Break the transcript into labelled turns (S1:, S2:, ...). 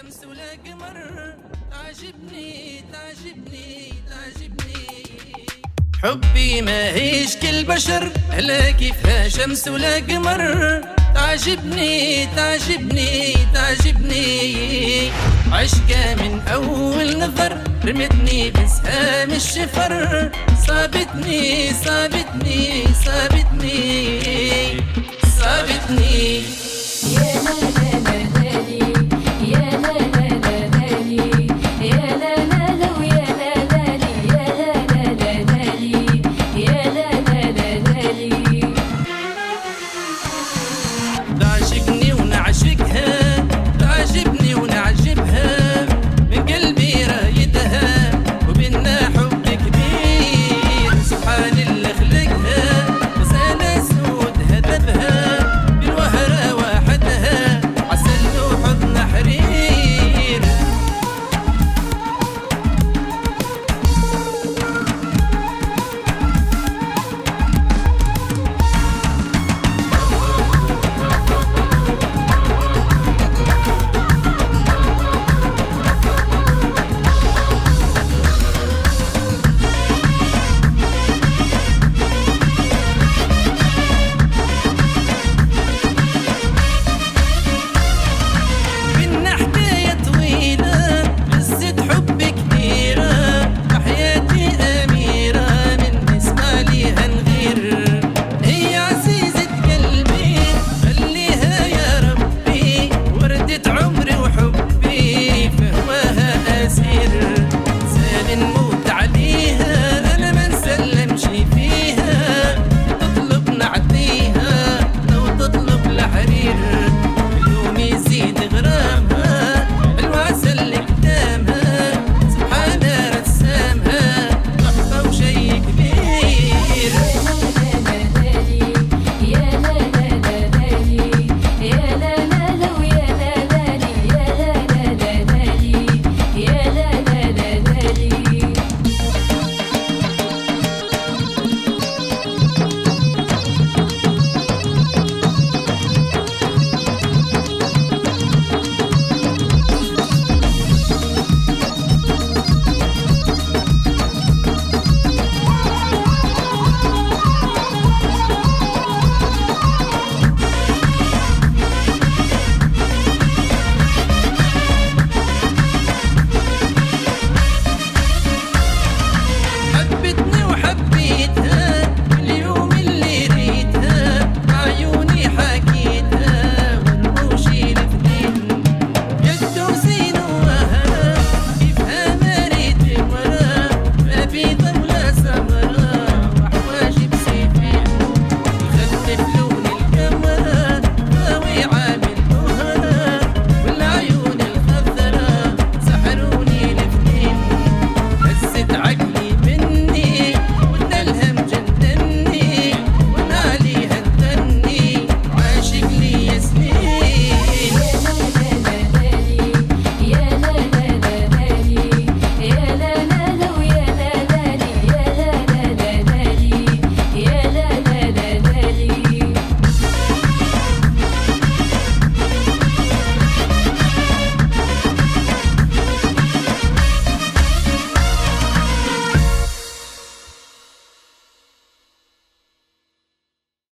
S1: شمس ولا قمر تعجبني تعجبني تعجبني. حبي ما هيش كل بشر هلا كيفها شمس ولا قمر تعجبني تعجبني تعجبني. عشقة من أول نظر رمتني بسهام الشفر. صابتني صابتني صابتني. صابتني.
S2: يا Peter.